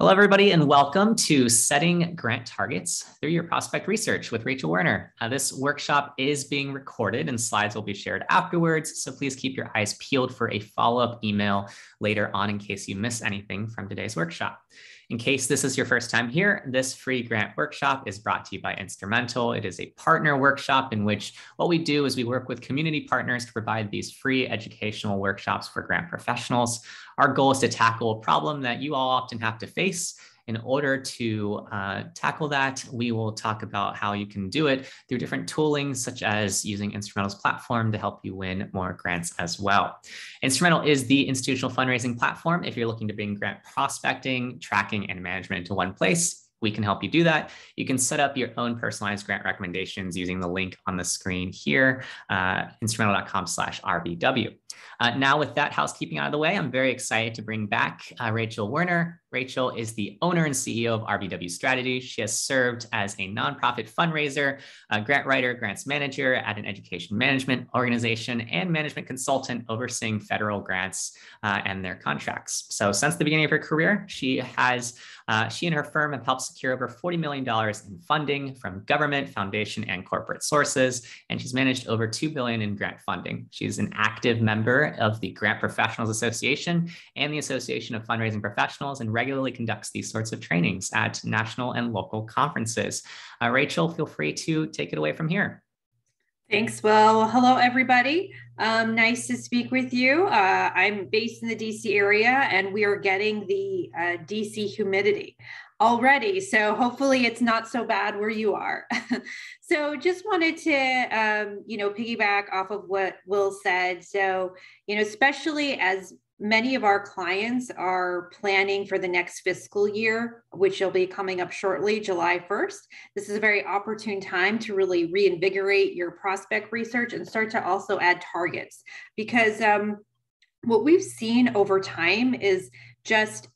Hello, everybody, and welcome to Setting Grant Targets Through Your Prospect Research with Rachel Werner. Uh, this workshop is being recorded and slides will be shared afterwards, so please keep your eyes peeled for a follow-up email later on in case you miss anything from today's workshop. In case this is your first time here, this free grant workshop is brought to you by Instrumentl. It is a partner workshop in which what we do is we work with community partners to provide these free educational workshops for grant professionals. Our goal is to tackle a problem that you all often have to face in order to uh, tackle that, we will talk about how you can do it through different tooling, such as using Instrumentl's platform to help you win more grants as well. Instrumentl is the institutional fundraising platform. If you're looking to bring grant prospecting, tracking, and management into one place, we can help you do that. You can set up your own personalized grant recommendations using the link on the screen here, uh, instrumentl.com slash RBW. Uh, now with that housekeeping out of the way, I'm very excited to bring back uh, Rachel Werner. Rachel is the owner and CEO of RBW Strategy. She has served as a nonprofit fundraiser, a grant writer, grants manager at an education management organization, and management consultant overseeing federal grants uh, and their contracts. So since the beginning of her career, she has uh, she and her firm have helped secure over $40 million in funding from government, foundation, and corporate sources, and she's managed over 2 billion in grant funding. She's an active member of the Grant Professionals Association and the Association of Fundraising Professionals and regularly conducts these sorts of trainings at national and local conferences. Uh, Rachel, feel free to take it away from here. Thanks. Well, hello, everybody. Um, nice to speak with you. Uh, I'm based in the DC area and we are getting the uh, DC humidity already. So hopefully it's not so bad where you are. so just wanted to, um, you know, piggyback off of what Will said. So, you know, especially as many of our clients are planning for the next fiscal year, which will be coming up shortly, July 1st. This is a very opportune time to really reinvigorate your prospect research and start to also add targets because um, what we've seen over time is just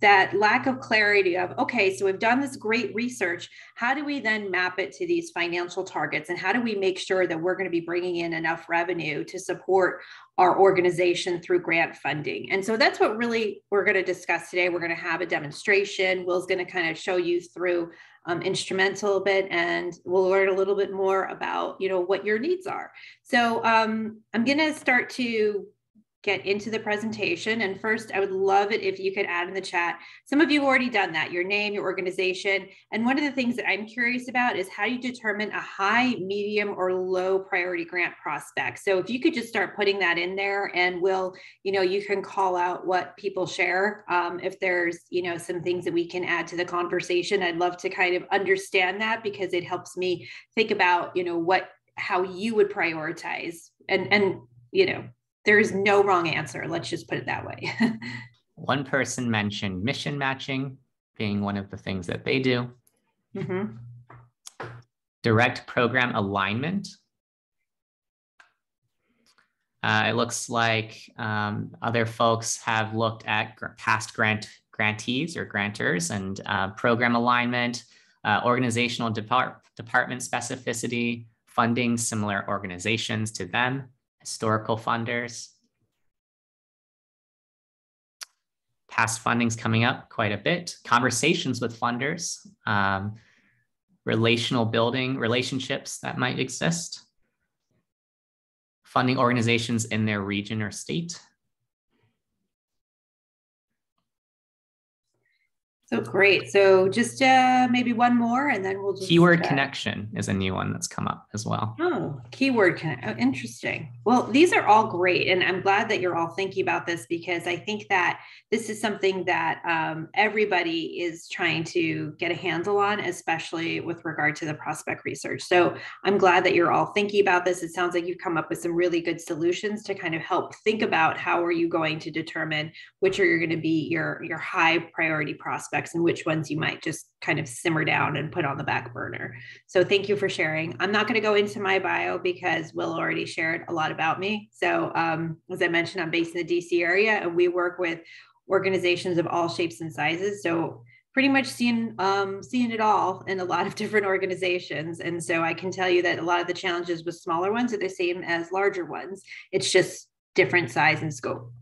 that lack of clarity of okay so we've done this great research. How do we then map it to these financial targets? And how do we make sure that we're going to be bringing in enough revenue to support our organization through grant funding? And so that's what really we're going to discuss today. We're going to have a demonstration. Will's going to kind of show you through um, Instrumentl a bit and we'll learn a little bit more about you know what your needs are. So um, i'm going to start to get into the presentation. And first, I would love it if you could add in the chat. Some of you have already done that, your name, your organization. And one of the things that I'm curious about is how you determine a high, medium, or low priority grant prospect. So if you could just start putting that in there and we'll, you know, you can call out what people share. Um, if there's, you know, some things that we can add to the conversation, I'd love to kind of understand that because it helps me think about, you know, what, how you would prioritize and, and, you know, there is no wrong answer. Let's just put it that way. one person mentioned mission matching being one of the things that they do. Mm-hmm. Direct program alignment. Uh, it looks like um, other folks have looked at gr- past grant grantees or grantors and uh, program alignment, uh, organizational depart- department specificity, funding similar organizations to them historical funders. Past fundings coming up quite a bit, conversations with funders, um, relational building relationships that might exist, funding organizations in their region or state, So great. So just uh, maybe one more, and then we'll just keyword uh, connection is a new one that's come up as well. Oh, keyword connection. Oh, interesting. Well, these are all great, and I'm glad that you're all thinking about this because I think that this is something that um, everybody is trying to get a handle on, especially with regard to the prospect research. So I'm glad that you're all thinking about this. It sounds like you've come up with some really good solutions to kind of help think about how are you going to determine which are going to be your your high priority prospects and which ones you might just kind of simmer down and put on the back burner. So thank you for sharing. I'm not going to go into my bio because Will already shared a lot about me. So um, as I mentioned, I'm based in the DC area and we work with organizations of all shapes and sizes. So pretty much seen um, seeing it all in a lot of different organizations. And so I can tell you that a lot of the challenges with smaller ones are the same as larger ones. It's just different size and scope.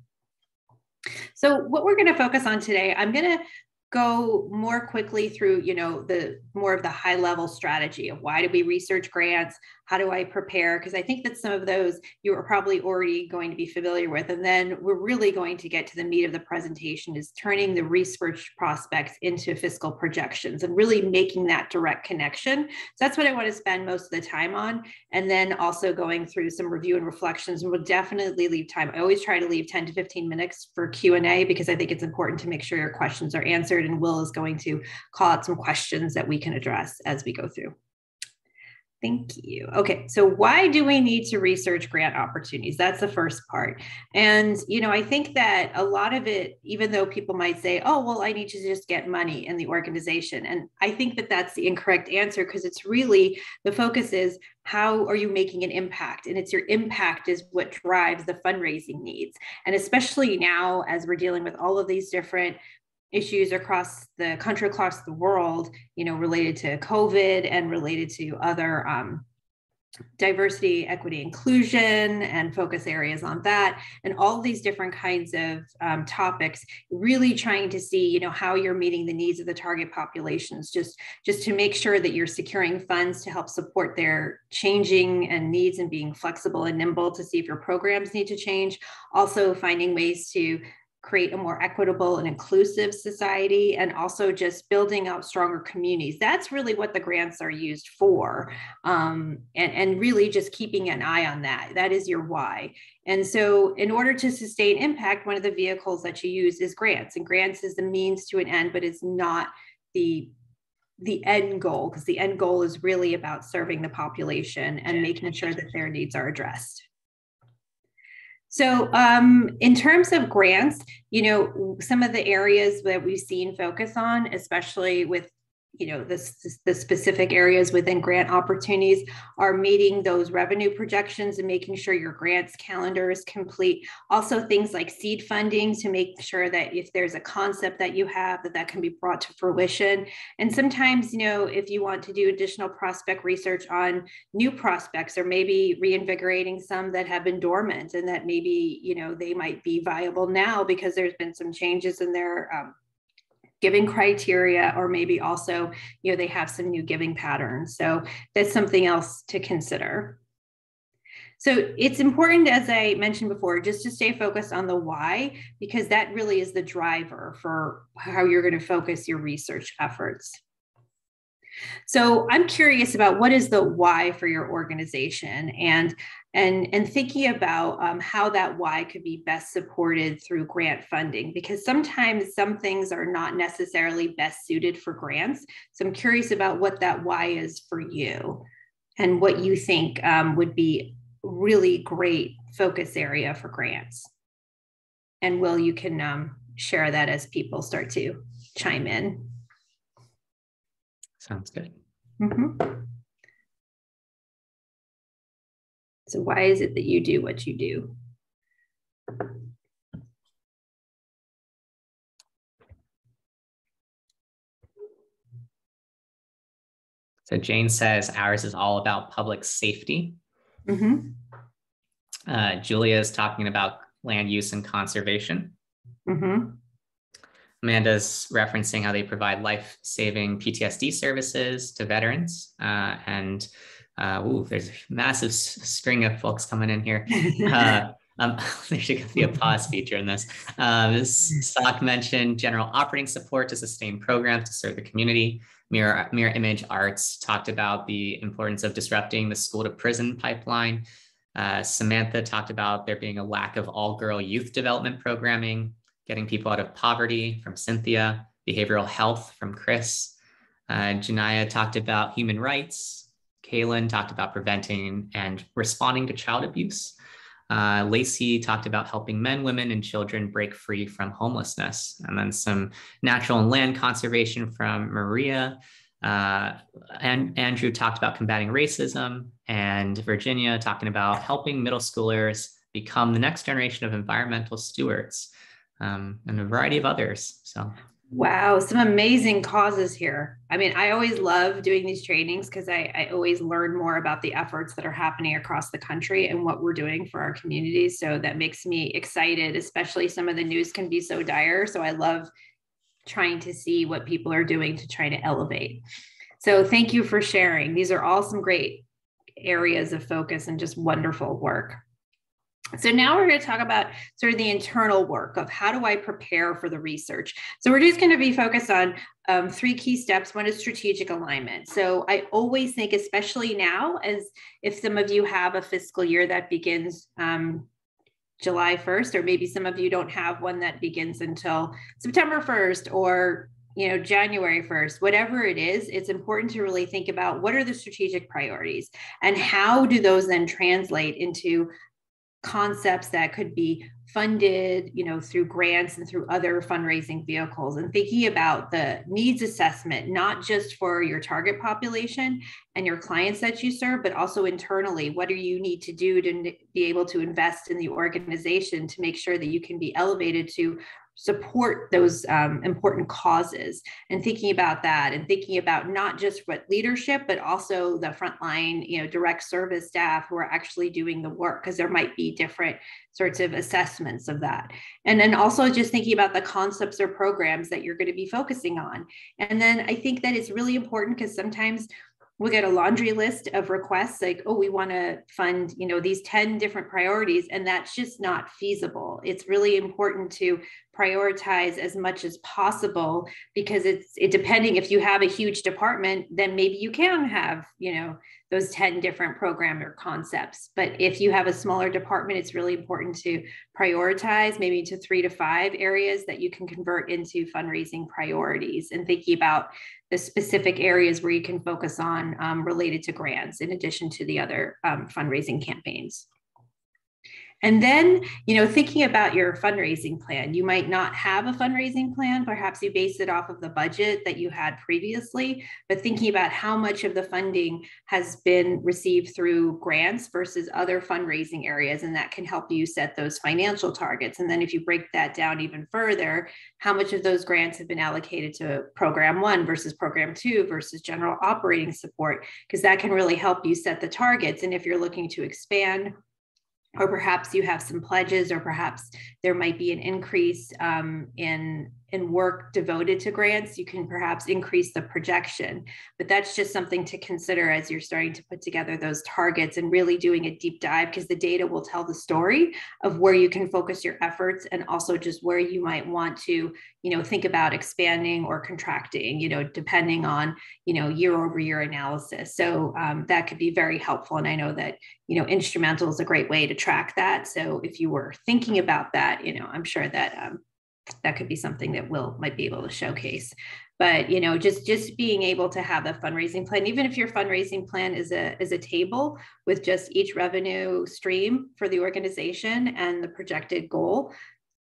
So what we're going to focus on today, I'm going to go more quickly through you know the more of the high level strategy of why do we research grants? How do i prepare? Because i think that some of those you are probably already going to be familiar with. And then we're really going to get to the meat of the presentation is turning the research prospects into fiscal projections and really making that direct connection. So that's what i want to spend most of the time on. And then also going through some review and reflections and we'll definitely leave time. I always try to leave 10 to 15 minutes for q&a because i think it's important to make sure your questions are answered and will is going to call out some questions that we can address as we go through Thank you. Okay, so why do we need to research grant opportunities? That's the first part. And, you know, I think that a lot of it, even though people might say, oh, well, I need to just get money in the organization. And I think that that's the incorrect answer because it's really the focus is how are you making an impact? And it's your impact is what drives the fundraising needs. And especially now, as we're dealing with all of these different issues across the country, across the world, you know, related to COVID and related to other um, diversity, equity, inclusion, and focus areas on that, and all these different kinds of um, topics. Really trying to see, you know, how you're meeting the needs of the target populations, just just to make sure that you're securing funds to help support their changing and needs and being flexible and nimble to see if your programs need to change. Also, finding ways to create a more equitable and inclusive society and also just building out stronger communities. That's really what the grants are used for um, and, and really just keeping an eye on that. That is your why. And so in order to sustain impact one of the vehicles that you use is grants and grants is the means to an end but it's not the the end goal because the end goal is really about serving the population and making sure that their needs are addressed so, um, in terms of grants, you know, some of the areas that we've seen focus on, especially with you know the, the specific areas within grant opportunities are meeting those revenue projections and making sure your grants calendar is complete. Also things like seed funding to make sure that if there's a concept that you have that that can be brought to fruition. And sometimes you know if you want to do additional prospect research on new prospects or maybe reinvigorating some that have been dormant and that maybe you know they might be viable now because there's been some changes in their um, giving criteria or maybe also you know they have some new giving patterns. So that's something else to consider. So it's important as i mentioned before just to stay focused on the why because that really is the driver for how you're going to focus your research efforts. So i'm curious about what is the why for your organization and and and thinking about um, how that why could be best supported through grant funding because sometimes some things are not necessarily best suited for grants. So i'm curious about what that why is for you and what you think um, would be really great focus area for grants. And will you can um, share that as people start to chime in. Sounds good. Mm-hmm. So, why is it that you do what you do? So, Jane says ours is all about public safety. Mm-hmm. Uh, Julia is talking about land use and conservation. Mm-hmm. Amanda's referencing how they provide life saving PTSD services to veterans. Uh, and uh, ooh, there's a massive string of folks coming in here. Uh, um, there should be a pause feature in this. Um, Sock mentioned general operating support to sustain programs to serve the community. Mirror, Mirror Image Arts talked about the importance of disrupting the school to prison pipeline. Uh, Samantha talked about there being a lack of all girl youth development programming, getting people out of poverty from Cynthia, behavioral health from Chris. Uh, Janaya talked about human rights, Kaylin talked about preventing and responding to child abuse. Uh, Lacey talked about helping men, women, and children break free from homelessness. And then some natural and land conservation from Maria. Uh, and Andrew talked about combating racism, and Virginia talking about helping middle schoolers become the next generation of environmental stewards, um, and a variety of others. So Wow, some amazing causes here. I mean, I always love doing these trainings because I, I, always learn more about the efforts that are happening across the country and what we're doing for our communities. So that makes me excited, especially some of the news can be so dire. So I love trying to see what people are doing to try to elevate. So thank you for sharing. These are all some great areas of focus and just wonderful work. So now we're going to talk about sort of the internal work of how do I prepare for the research. So we're just going to be focused on um, three key steps. One is strategic alignment. So I always think, especially now, as if some of you have a fiscal year that begins um, July 1st, or maybe some of you don't have one that begins until September 1st or you know january 1st whatever it is it's important to really think about what are the strategic priorities and how do those then translate into concepts that could be funded you know through grants and through other fundraising vehicles and thinking about the needs assessment not just for your target population and your clients that you serve but also internally what do you need to do to be able to invest in the organization to make sure that you can be elevated to support those um, important causes and thinking about that and thinking about not just what leadership but also the frontline you know direct service staff who are actually doing the work because there might be different sorts of assessments of that. And then also just thinking about the concepts or programs that you're going to be focusing on. And then i think that it's really important because sometimes we'll get a laundry list of requests like oh we want to fund you know these 10 different priorities and that's just not feasible. It's really important to prioritize as much as possible because it's it depending if you have a huge department then maybe you can have you know those 10 different program or concepts but if you have a smaller department it's really important to prioritize maybe to three to five areas that you can convert into fundraising priorities and thinking about the specific areas where you can focus on um, related to grants in addition to the other um, fundraising campaigns. And then, you know, thinking about your fundraising plan, you might not have a fundraising plan. Perhaps you base it off of the budget that you had previously, but thinking about how much of the funding has been received through grants versus other fundraising areas. And that can help you set those financial targets. And then if you break that down even further, how much of those grants have been allocated to program one versus program two versus general operating support, because that can really help you set the targets. And if you're looking to expand or perhaps you have some pledges, or perhaps there might be an increase um, in in work devoted to grants, you can perhaps increase the projection. But that's just something to consider as you're starting to put together those targets and really doing a deep dive because the data will tell the story of where you can focus your efforts and also just where you might want to, you know, think about expanding or contracting, you know, depending on, you know, year over year analysis. So um, that could be very helpful. And I know that, you know, Instrumentl is a great way to track that. So if you were thinking about that, you know, I'm sure that um, that could be something that will might be able to showcase. But you know just just being able to have a fundraising plan even if your fundraising plan is a is a table with just each revenue stream for the organization and the projected goal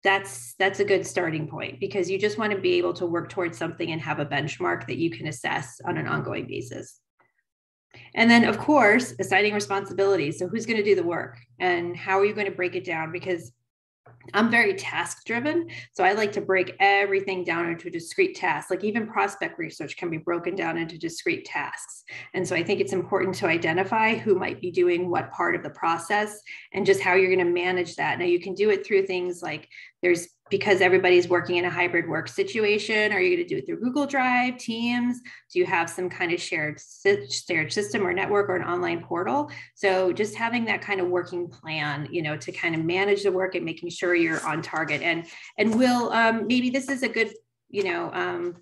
that's that's a good starting point because you just want to be able to work towards something and have a benchmark that you can assess on an ongoing basis. And then of course assigning responsibilities. So who's going to do the work and how are you going to break it down? Because I'm very task driven. So I like to break everything down into discrete tasks. Like even prospect research can be broken down into discrete tasks. And so I think it's important to identify who might be doing what part of the process and just how you're going to manage that. Now you can do it through things like there's because everybody's working in a hybrid work situation are you going to do it through google drive teams? Do you have some kind of shared shared system or network or an online portal? So just having that kind of working plan you know to kind of manage the work and making sure you're on target. And and will um, maybe this is a good you know um,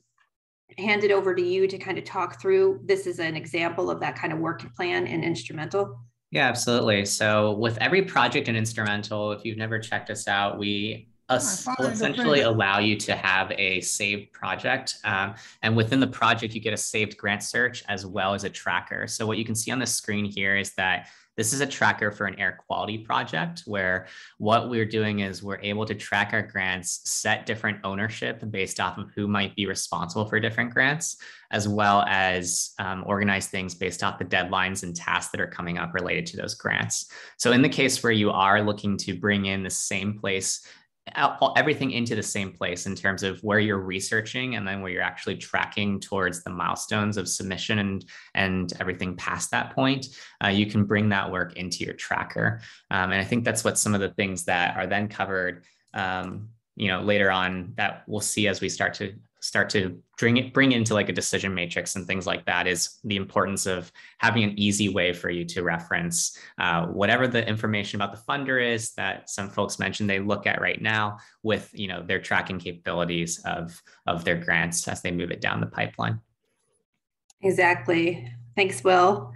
hand it over to you to kind of talk through. This is an example of that kind of working plan and Instrumentl. Yeah, absolutely. So, with every project and Instrumentl, if you've never checked us out, we us will essentially allow you to have a saved project. Um, and within the project, you get a saved grant search as well as a tracker. So what you can see on the screen here is that this is a tracker for an air quality project where what we're doing is we're able to track our grants, set different ownership based off of who might be responsible for different grants, as well as um, organize things based off the deadlines and tasks that are coming up related to those grants. So in the case where you are looking to bring in the same place everything into the same place in terms of where you're researching and then where you're actually tracking towards the milestones of submission and and everything past that point uh, you can bring that work into your tracker. Um, and i think that's what some of the things that are then covered um, you know later on that we'll see as we start to start to bring it bring into like a decision matrix and things like that is the importance of having an easy way for you to reference uh, whatever the information about the funder is that some folks mentioned they look at right now with you know their tracking capabilities of of their grants as they move it down the pipeline. Exactly. Thanks will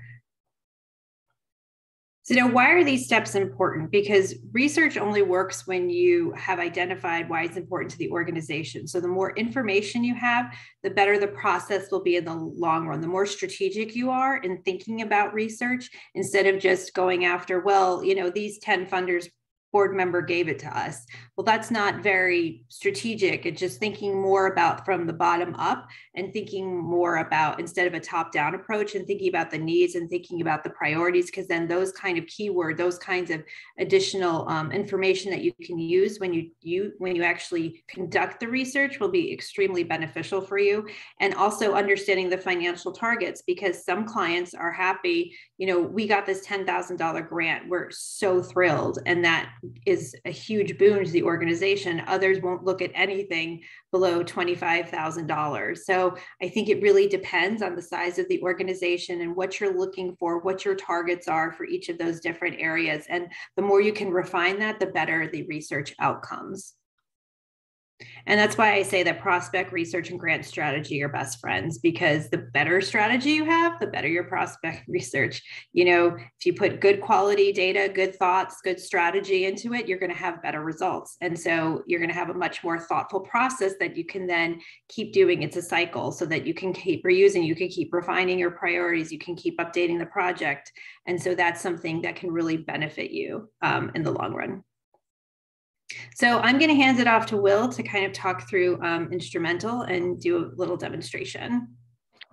so now why are these steps important? Because research only works when you have identified why it's important to the organization. So the more information you have, the better the process will be in the long run. The more strategic you are in thinking about research instead of just going after, well, you know, these 10 funders board member gave it to us. Well, that's not very strategic. It's just thinking more about from the bottom up and thinking more about instead of a top down approach and thinking about the needs and thinking about the priorities, because then those kind of keyword, those kinds of additional um, information that you can use when you, you when you actually conduct the research will be extremely beneficial for you. And also understanding the financial targets because some clients are happy, you know, we got this $10,000 grant. We're so thrilled. And that is a huge boon to the organization. Others won't look at anything below $25,000. So I think it really depends on the size of the organization and what you're looking for, what your targets are for each of those different areas. And the more you can refine that, the better the research outcomes. And that's why I say that prospect research and grant strategy are best friends because the better strategy you have, the better your prospect research. You know, if you put good quality data, good thoughts, good strategy into it, you're going to have better results. And so you're going to have a much more thoughtful process that you can then keep doing. It's a cycle so that you can keep reusing, you can keep refining your priorities, you can keep updating the project. And so that's something that can really benefit you um, in the long run. So I'm going to hand it off to Will to kind of talk through um, Instrumentl and do a little demonstration.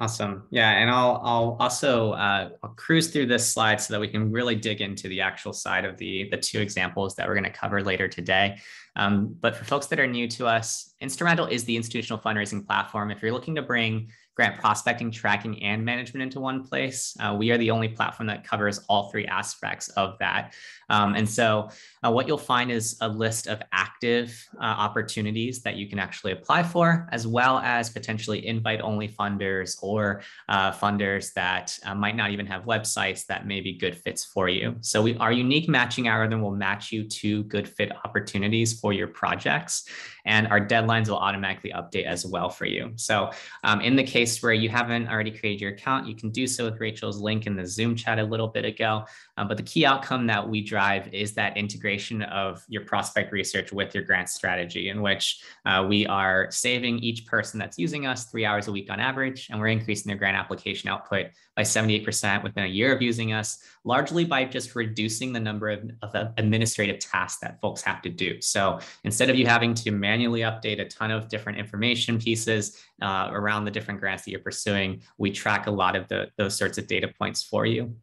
Awesome. Yeah, and I'll I'll also uh, I'll cruise through this slide so that we can really dig into the actual side of the the two examples that we're going to cover later today. Um, but for folks that are new to us, Instrumentl is the institutional fundraising platform. If you're looking to bring grant prospecting, tracking, and management into one place. Uh, we are the only platform that covers all three aspects of that. Um, and so uh, what you'll find is a list of active uh, opportunities that you can actually apply for, as well as potentially invite only funders or uh, funders that uh, might not even have websites that may be good fits for you. So we, our unique matching algorithm will match you to good fit opportunities for your projects and our deadlines will automatically update as well for you. So um, in the case where you haven't already created your account, you can do so with Rachel's link in the Zoom chat a little bit ago. Um, but the key outcome that we drive is that integration of your prospect research with your grant strategy, in which uh, we are saving each person that's using us three hours a week on average, and we're increasing their grant application output by 78% within a year of using us, largely by just reducing the number of, of administrative tasks that folks have to do. So instead of you having to manually update a ton of different information pieces uh, around the different grants that you're pursuing, we track a lot of the, those sorts of data points for you.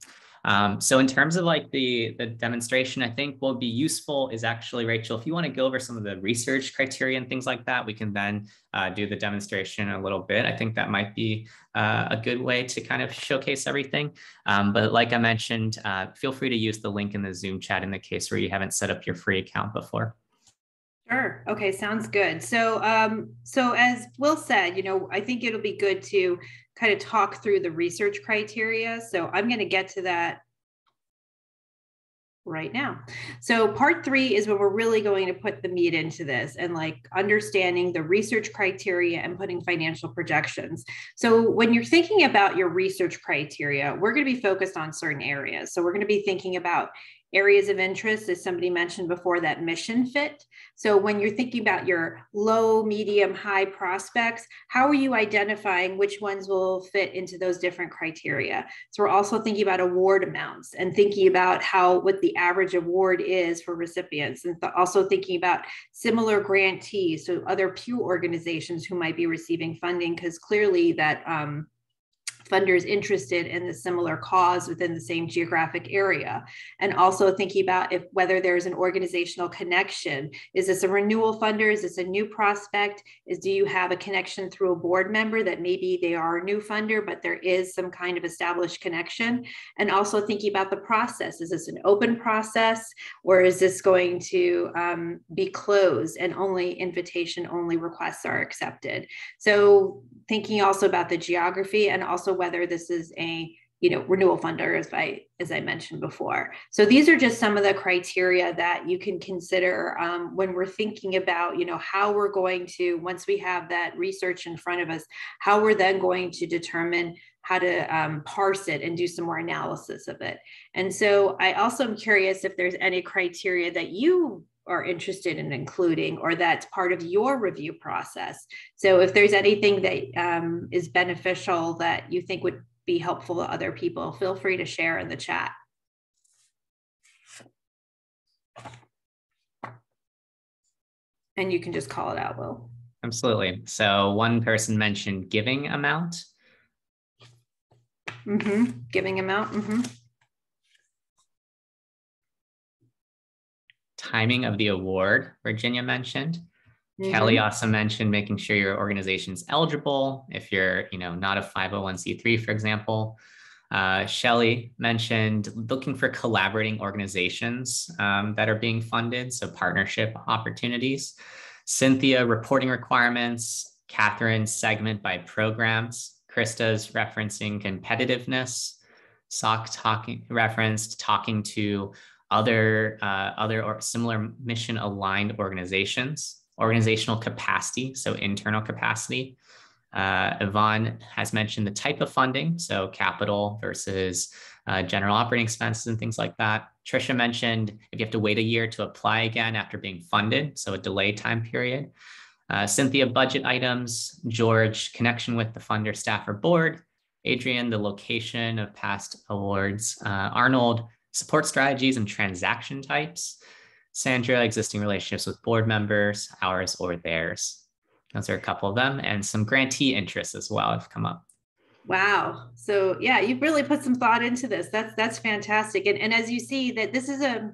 Um, so in terms of like the, the demonstration, I think will be useful is actually, Rachel, if you want to go over some of the research criteria and things like that, we can then uh, do the demonstration a little bit. I think that might be uh, a good way to kind of showcase everything. Um, but like I mentioned, uh, feel free to use the link in the Zoom chat in the case where you haven't set up your free account before. Sure. Okay. Sounds good. So, um, so as Will said, you know, I think it'll be good to kind of talk through the research criteria. So I'm going to get to that right now. So part three is when we're really going to put the meat into this and like understanding the research criteria and putting financial projections. So when you're thinking about your research criteria, we're going to be focused on certain areas. So we're going to be thinking about areas of interest, as somebody mentioned before, that mission fit. So when you're thinking about your low, medium, high prospects, how are you identifying which ones will fit into those different criteria? So we're also thinking about award amounts and thinking about how what the average award is for recipients, and th- also thinking about similar grantees, so other Pew organizations who might be receiving funding, because clearly that um, funders interested in the similar cause within the same geographic area. And also thinking about if whether there's an organizational connection. Is this a renewal funder? Is this a new prospect? Is do you have a connection through a board member that maybe they are a new funder but there is some kind of established connection? And also thinking about the process. Is this an open process or is this going to um, be closed and only invitation only requests are accepted? So thinking also about the geography and also whether this is a you know renewal funder as i as i mentioned before. So these are just some of the criteria that you can consider um, when we're thinking about you know how we're going to once we have that research in front of us how we're then going to determine how to um, parse it and do some more analysis of it. And so i also am curious if there's any criteria that you are interested in including or that's part of your review process. So if there's anything that um, is beneficial that you think would be helpful to other people, feel free to share in the chat. And you can just call it out, Will. Absolutely. So one person mentioned giving amount. Mm-hmm. Giving amount. Mm-hmm. Timing of the award, Virginia mentioned. Mm-hmm. Kelly also mentioned making sure your organization's eligible if you're, you know, not a 501c3, for example. Uh, Shelly mentioned looking for collaborating organizations um, that are being funded, so partnership opportunities. Cynthia, reporting requirements. Catherine, segment by programs. Krista's referencing competitiveness. SOC talking referenced talking to other uh, other or similar mission aligned organizations, organizational capacity, so internal capacity. Uh, Yvonne has mentioned the type of funding, so capital versus uh, general operating expenses and things like that. Trisha mentioned if you have to wait a year to apply again after being funded, so a delay time period. Uh, Cynthia, budget items. George, connection with the funder, staff, or board. Adrian, the location of past awards. Uh, Arnold, support strategies and transaction types. Sandra, existing relationships with board members, ours or theirs. Those are a couple of them, and some grantee interests as well have come up. Wow. So yeah, you've really put some thought into this. That's that's fantastic. And and as you see that this is a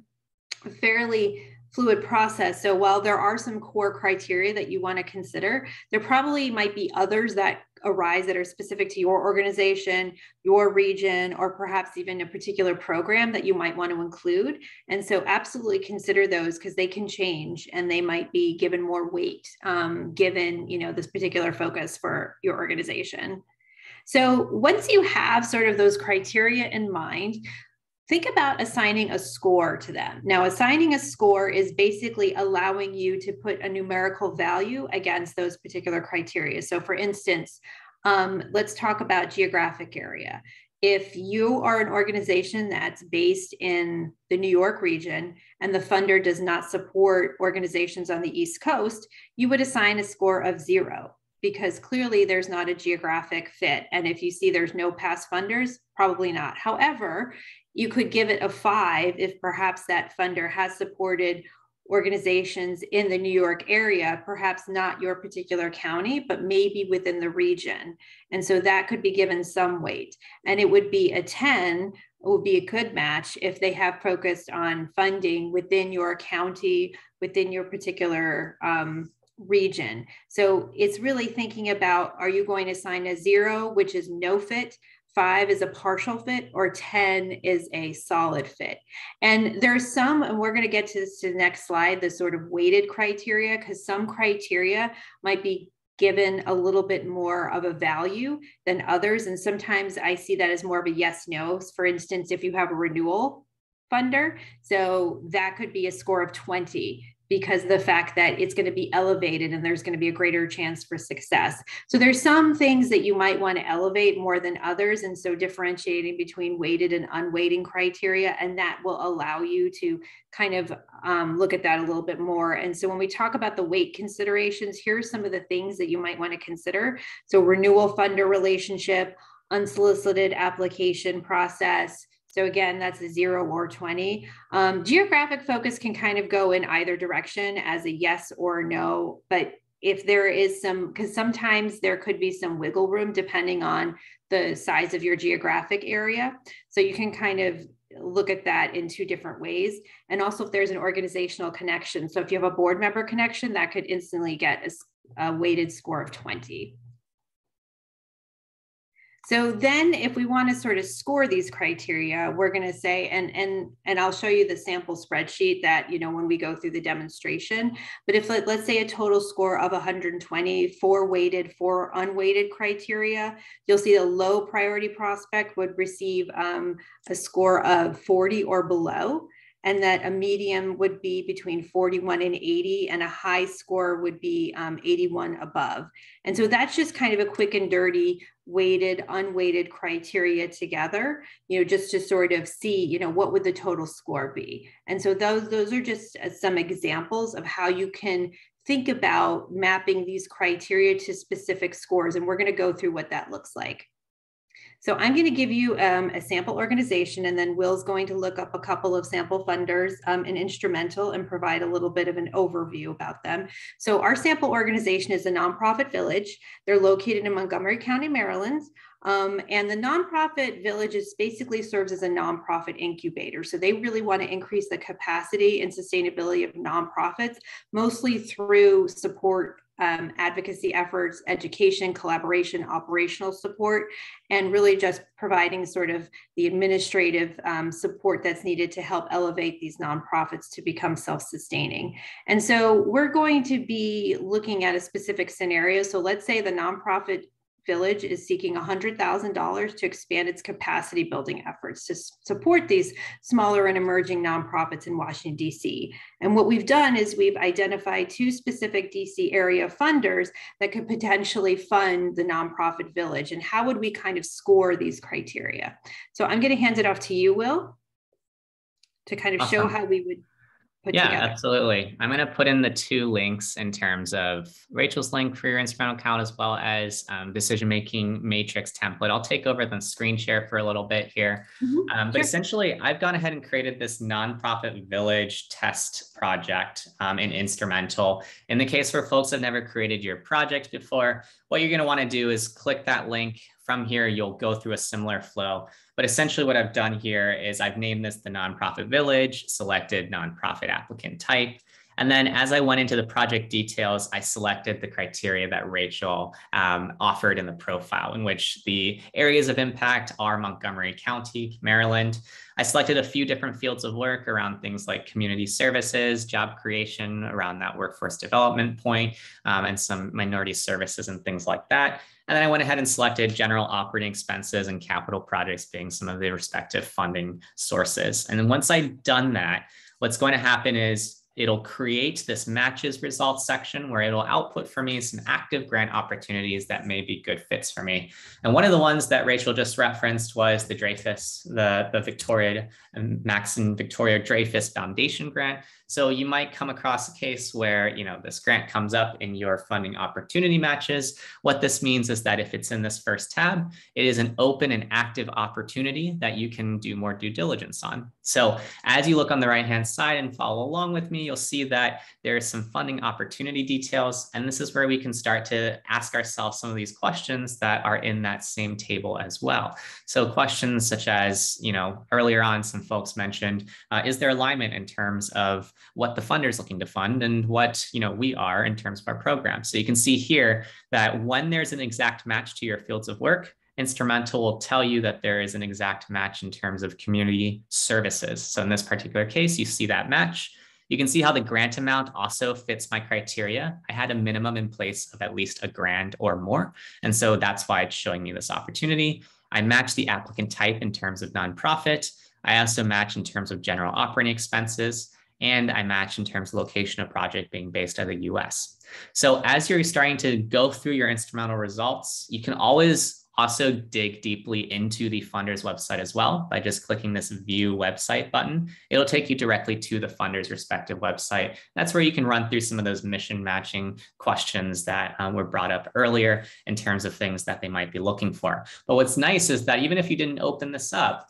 fairly fluid process. So while there are some core criteria that you want to consider, there probably might be others that arise that are specific to your organization, your region, or perhaps even a particular program that you might want to include. And so absolutely consider those because they can change and they might be given more weight um, given, you know, this particular focus for your organization. So once you have sort of those criteria in mind, think about assigning a score to them. Now, assigning a score is basically allowing you to put a numerical value against those particular criteria. So, for instance, um, let's talk about geographic area. If you are an organization that's based in the New York region and the funder does not support organizations on the East Coast, you would assign a score of zero because clearly there's not a geographic fit. And if you see there's no past funders, probably not. However, you could give it a five if perhaps that funder has supported organizations in the New York area, perhaps not your particular county, but maybe within the region. And so that could be given some weight. And it would be a 10 it would be a good match if they have focused on funding within your county, within your particular um, region. So it's really thinking about are you going to sign a zero, which is no fit? Five is a partial fit or 10 is a solid fit. And there's some, and we're going to get to this to the next slide, the sort of weighted criteria, because some criteria might be given a little bit more of a value than others. And sometimes I see that as more of a yes no. For instance, if you have a renewal funder, so that could be a score of 20 because the fact that it's going to be elevated and there's going to be a greater chance for success. So there's some things that you might want to elevate more than others and so differentiating between weighted and unweighting criteria and that will allow you to kind of um, look at that a little bit more. And so when we talk about the weight considerations, here are some of the things that you might want to consider. So renewal funder relationship, unsolicited application process, so again, that's a zero or 20. Um, geographic focus can kind of go in either direction as a yes or no, but if there is some, because sometimes there could be some wiggle room depending on the size of your geographic area. So you can kind of look at that in two different ways. And also if there's an organizational connection. So if you have a board member connection, that could instantly get a, a weighted score of 20. So then if we want to sort of score these criteria, we're going to say, and, and, and I'll show you the sample spreadsheet that, you know, when we go through the demonstration, but if let, let's say a total score of 120, four weighted, four unweighted criteria, you'll see the low priority prospect would receive um, a score of 40 or below and that a medium would be between 41 and 80 and a high score would be um, 81 above. And so that's just kind of a quick and dirty weighted unweighted criteria together you know just to sort of see you know what would the total score be. And so those those are just uh, some examples of how you can think about mapping these criteria to specific scores and we're going to go through what that looks like so I'm going to give you um, a sample organization, and then Will's going to look up a couple of sample funders um, and Instrumentl and provide a little bit of an overview about them. So our sample organization is a nonprofit village. They're located in Montgomery County, Maryland. Um, and the nonprofit villages basically serves as a nonprofit incubator. So they really want to increase the capacity and sustainability of nonprofits, mostly through support um, advocacy efforts, education, collaboration, operational support, and really just providing sort of the administrative um, support that's needed to help elevate these nonprofits to become self-sustaining. And so we're going to be looking at a specific scenario. So let's say the nonprofit Village is seeking $100,000 to expand its capacity building efforts to support these smaller and emerging nonprofits in Washington, D.C. And what we've done is we've identified two specific DC area funders that could potentially fund the nonprofit village. And how would we kind of score these criteria? So I'm going to hand it off to you, Will, to kind of awesome. show how we would yeah, together. absolutely. I'm going to put in the two links in terms of Rachel's link for your Instrumentl account as well as um, decision making matrix template. I'll take over the screen share for a little bit here. Mm-hmm. Um, but sure. essentially, I've gone ahead and created this nonprofit village test project um, in Instrumentl. In the case where folks have never created your project before, what you're going to want to do is click that link. From here, you'll go through a similar flow. But essentially what I've done here is I've named this the nonprofit village, selected nonprofit applicant type. And then as I went into the project details, I selected the criteria that Rachel um, offered in the profile, in which the areas of impact are Montgomery County, Maryland. I selected a few different fields of work around things like community services, job creation, around that workforce development point, um, and some minority services and things like that. And then I went ahead and selected general operating expenses and capital projects being some of the respective funding sources. And then once I've done that, what's going to happen is it'll create this matches results section where it'll output for me some active grant opportunities that may be good fits for me. And one of the ones that Rachel just referenced was the Dreyfus, the, the Victoria um, Max and Victoria Dreyfus Foundation grant. So you might come across a case where, you know, this grant comes up in your funding opportunity matches. What this means is that if it's in this first tab, it is an open and active opportunity that you can do more due diligence on. So as you look on the right-hand side and follow along with me, you'll see that there are some funding opportunity details. And this is where we can start to ask ourselves some of these questions that are in that same table as well. So questions such as, you know, earlier on, some folks mentioned, uh, is there alignment in terms of what the funder is looking to fund and what you know we are in terms of our program. So you can see here that when there's an exact match to your fields of work, Instrumentl will tell you that there is an exact match in terms of community services. So in this particular case, you see that match. You can see how the grant amount also fits my criteria. I had a minimum in place of at least a grand or more. And so that's why it's showing me this opportunity. I match the applicant type in terms of nonprofit. I also match in terms of general operating expenses and I match in terms of location of project being based out of the US. So as you're starting to go through your Instrumentl results, you can always also dig deeply into the funder's website as well by just clicking this view website button. It'll take you directly to the funder's respective website. That's where you can run through some of those mission matching questions that um, were brought up earlier in terms of things that they might be looking for. But what's nice is that even if you didn't open this up,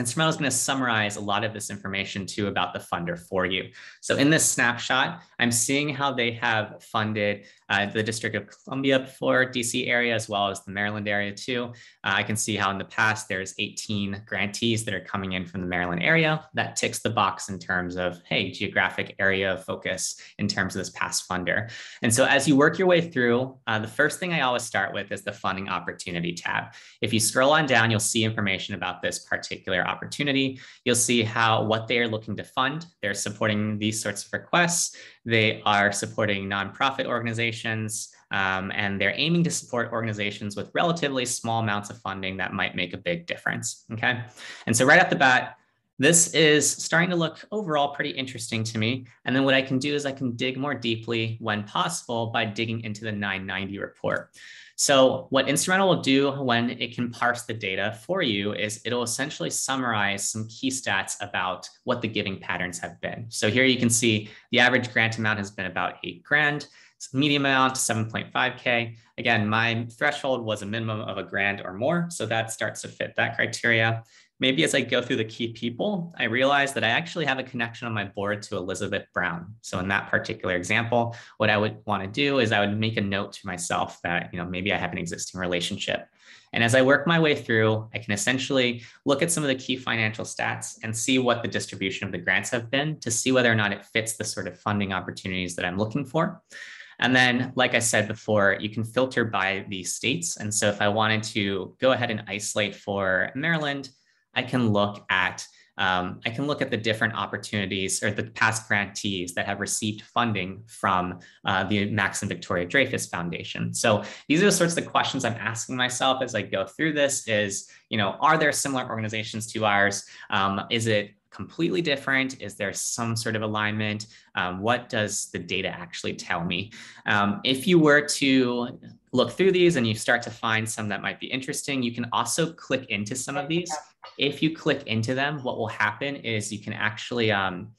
Instrumentl is going to summarize a lot of this information too about the funder for you. So in this snapshot, I'm seeing how they have funded uh, the District of Columbia for DC area, as well as the Maryland area too. Uh, I can see how in the past there's 18 grantees that are coming in from the Maryland area. That ticks the box in terms of, hey, geographic area of focus in terms of this past funder. And so as you work your way through, uh, the first thing I always start with is the funding opportunity tab. If you scroll on down, you'll see information about this particular opportunity. You'll see how what they are looking to fund. They're supporting these sorts of requests. They are supporting nonprofit organizations, um, and they're aiming to support organizations with relatively small amounts of funding that might make a big difference. Okay. And so right off the bat, this is starting to look overall pretty interesting to me. And then what I can do is I can dig more deeply when possible by digging into the 990 report. So what Instrumentl will do when it can parse the data for you is it'll essentially summarize some key stats about what the giving patterns have been. So here you can see the average grant amount has been about eight grand, medium amount 7.5K. Again, my threshold was a minimum of a grand or more. So that starts to fit that criteria maybe as I go through the key people, I realize that I actually have a connection on my board to Elizabeth Brown. So in that particular example, what I would want to do is I would make a note to myself that, you know, maybe I have an existing relationship. And as I work my way through, I can essentially look at some of the key financial stats and see what the distribution of the grants have been to see whether or not it fits the sort of funding opportunities that I'm looking for. And then, like I said before, you can filter by the states. And so if I wanted to go ahead and isolate for Maryland, I can look at um, I can look at the different opportunities or the past grantees that have received funding from uh, the Max and Victoria Dreyfus Foundation. So these are the sorts of questions I'm asking myself as I go through this is, you know, are there similar organizations to ours? Um, is it completely different? Is there some sort of alignment? Um, what does the data actually tell me? Um, if you were to look through these and you start to find some that might be interesting, you can also click into some of these if you click into them, what will happen is you can actually, um,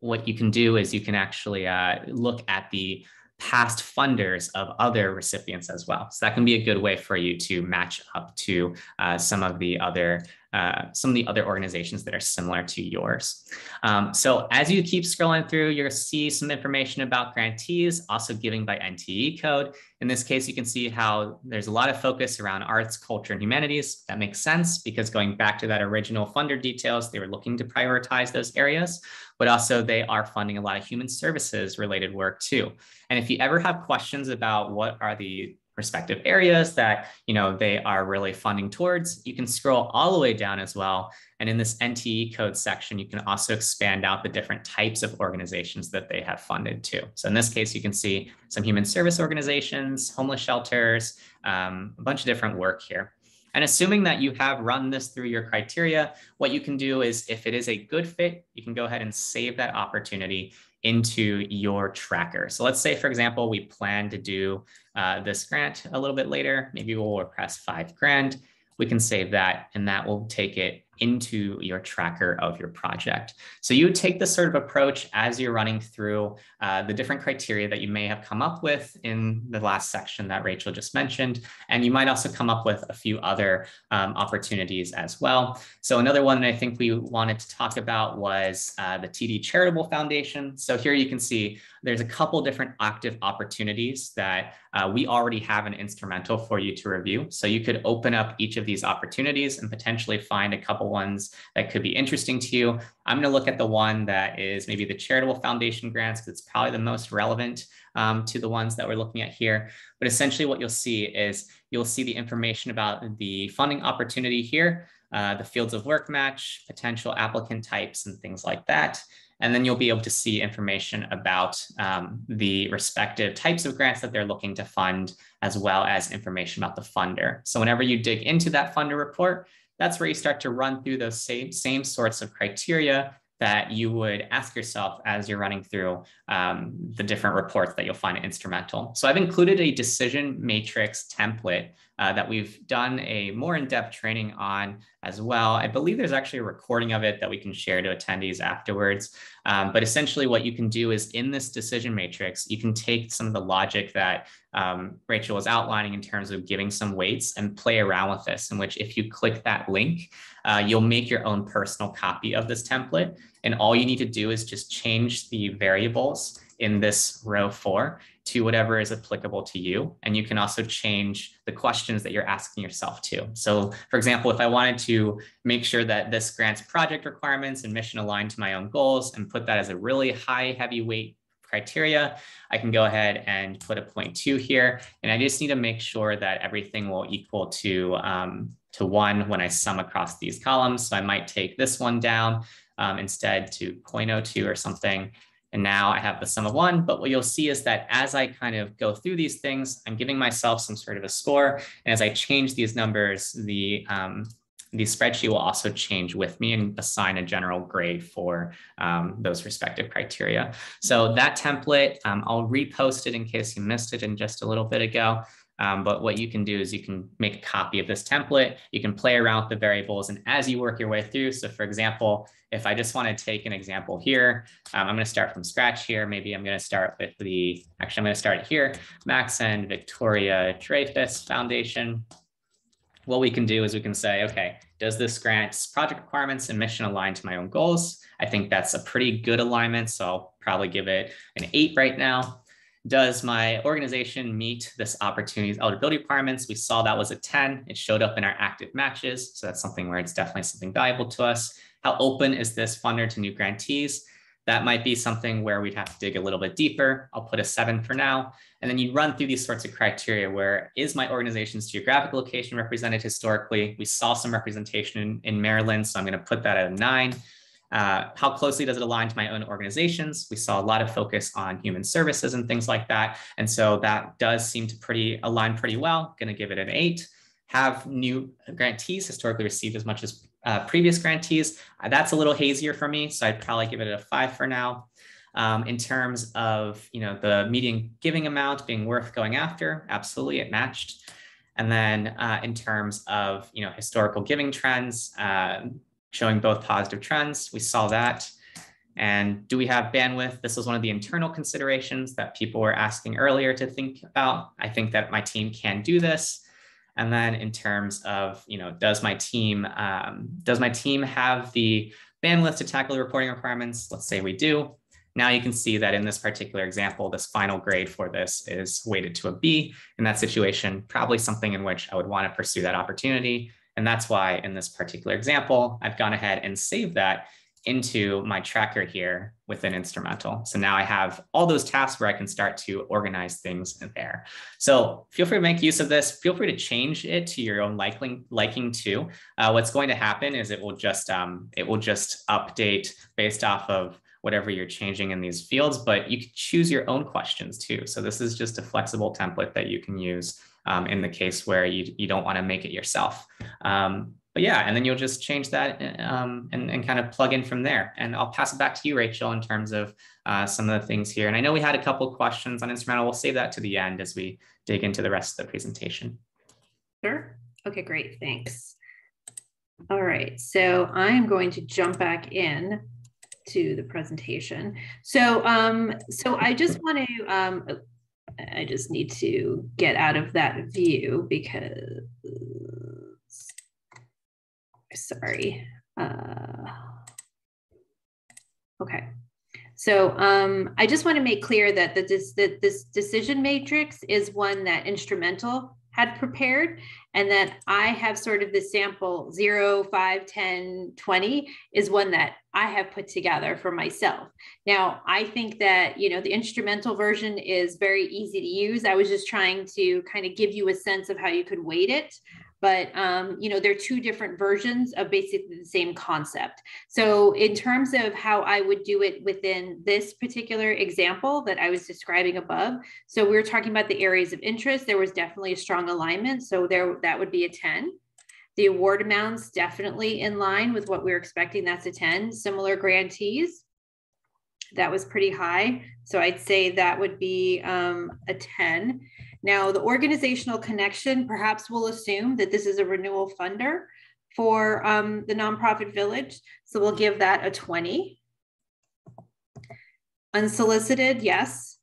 what you can do is you can actually uh, look at the past funders of other recipients as well. So that can be a good way for you to match up to uh, some of the other uh, some of the other organizations that are similar to yours. Um, so as you keep scrolling through, you'll see some information about grantees, also giving by NTEE code. In this case, you can see how there's a lot of focus around arts, culture, and humanities. That makes sense because going back to that original funder details, they were looking to prioritize those areas, but also they are funding a lot of human services related work too. And if you ever have questions about what are the respective areas that you know they are really funding towards. You can scroll all the way down as well. And in this NTEE code section, you can also expand out the different types of organizations that they have funded too. So in this case, you can see some human service organizations, homeless shelters, um, a bunch of different work here. And assuming that you have run this through your criteria, what you can do is if it is a good fit, you can go ahead and save that opportunity into your tracker. So let's say, for example, we plan to do uh, this grant a little bit later. Maybe we'll request five grand. We can save that and that will take it into your tracker of your project. So you take this sort of approach as you're running through uh, the different criteria that you may have come up with in the last section that Rachel just mentioned. And you might also come up with a few other um, opportunities as well. So another one that I think we wanted to talk about was uh, the TD Charitable Foundation. So here you can see there's a couple different active opportunities that uh, we already have an Instrumentl for you to review. So you could open up each of these opportunities and potentially find a couple couple ones that could be interesting to you. I'm going to look at the one that is maybe the charitable foundation grants because it's probably the most relevant um, to the ones that we're looking at here. But essentially what you'll see is you'll see the information about the funding opportunity here, uh, the fields of work match, potential applicant types and things like that. And then you'll be able to see information about um, the respective types of grants that they're looking to fund, as well as information about the funder. So whenever you dig into that funder report, that's where you start to run through those same, same sorts of criteria that you would ask yourself as you're running through um, the different reports that you'll find Instrumentl. So I've included a decision matrix template uh, that we've done a more in-depth training on as well. I believe there's actually a recording of it that we can share to attendees afterwards. Um, but essentially what you can do is in this decision matrix, you can take some of the logic that um, Rachel was outlining in terms of giving some weights and play around with this, in which if you click that link, uh, you'll make your own personal copy of this template. And all you need to do is just change the variables in this row four to whatever is applicable to you. And you can also change the questions that you're asking yourself to. So for example, if I wanted to make sure that this grants project requirements and mission aligned to my own goals and put that as a really high heavyweight criteria, I can go ahead and put a point two here. And I just need to make sure that everything will equal to, um, to one when I sum across these columns. So I might take this one down um, instead to 0.02 or something. And now I have the sum of one, but what you'll see is that as I kind of go through these things, I'm giving myself some sort of a score. And as I change these numbers, the, um, the spreadsheet will also change with me and assign a general grade for um, those respective criteria. So that template, um, I'll repost it in case you missed it in just a little bit ago. Um, but what you can do is you can make a copy of this template. You can play around with the variables. And as you work your way through, so for example, if I just want to take an example here, um, I'm going to start from scratch here. Maybe I'm going to start with the, actually, I'm going to start here, Max and Victoria Dreyfus Foundation. What we can do is we can say, okay, does this grant project requirements and mission align to my own goals? I think that's a pretty good alignment. So I'll probably give it an eight right now does my organization meet this opportunity's eligibility requirements? We saw that was a 10. It showed up in our active matches. So that's something where it's definitely something valuable to us. How open is this funder to new grantees? That might be something where we'd have to dig a little bit deeper. I'll put a seven for now. And then you run through these sorts of criteria where is my organization's geographic location represented historically? We saw some representation in, in Maryland, so I'm gonna put that at a nine. Uh, how closely does it align to my own organizations? We saw a lot of focus on human services and things like that. And so that does seem to pretty align pretty well. Going to give it an eight. Have new grantees historically received as much as uh, previous grantees? Uh, that's a little hazier for me. So I'd probably give it a five for now. Um, in terms of you know the median giving amount being worth going after, absolutely it matched. And then uh, in terms of you know historical giving trends, uh, showing both positive trends. We saw that. And do we have bandwidth? This was one of the internal considerations that people were asking earlier to think about. I think that my team can do this. And then in terms of, you know, does my team um, does my team have the bandwidth to tackle the reporting requirements? Let's say we do. Now you can see that in this particular example, this final grade for this is weighted to a B. In that situation, probably something in which I would want to pursue that opportunity and that's why in this particular example, I've gone ahead and saved that into my tracker here within Instrumentl. So now I have all those tasks where I can start to organize things in there. So feel free to make use of this. Feel free to change it to your own liking, liking too. Uh, what's going to happen is it will just um, it will just update based off of whatever you're changing in these fields, but you can choose your own questions too. So this is just a flexible template that you can use um, in the case where you, you don't want to make it yourself. Um, but yeah, and then you'll just change that um, and, and kind of plug in from there. And I'll pass it back to you, Rachel, in terms of uh, some of the things here. And I know we had a couple questions on Instrumentl. We'll save that to the end as we dig into the rest of the presentation. Sure. Okay, great. Thanks. All right, so I'm going to jump back in to the presentation. So, um, so I just want to um, I just need to get out of that view because, sorry. Uh, okay. So um, I just want to make clear that, the, that this decision matrix is one that Instrumentl had prepared and that I have sort of the sample 0, 5, 10, 20 is one that I have put together for myself. Now, I think that, you know, the Instrumentl version is very easy to use. I was just trying to kind of give you a sense of how you could weight it but um, you know they're two different versions of basically the same concept. So in terms of how i would do it within this particular example that i was describing above so we were talking about the areas of interest there was definitely a strong alignment so there that would be a 10 the award amounts definitely in line with what we were expecting that's a 10 similar grantees that was pretty high so i'd say that would be um, a 10 Now, the organizational connection perhaps will assume that this is a renewal funder for um, the nonprofit village. So we'll give that a 20. Unsolicited, yes.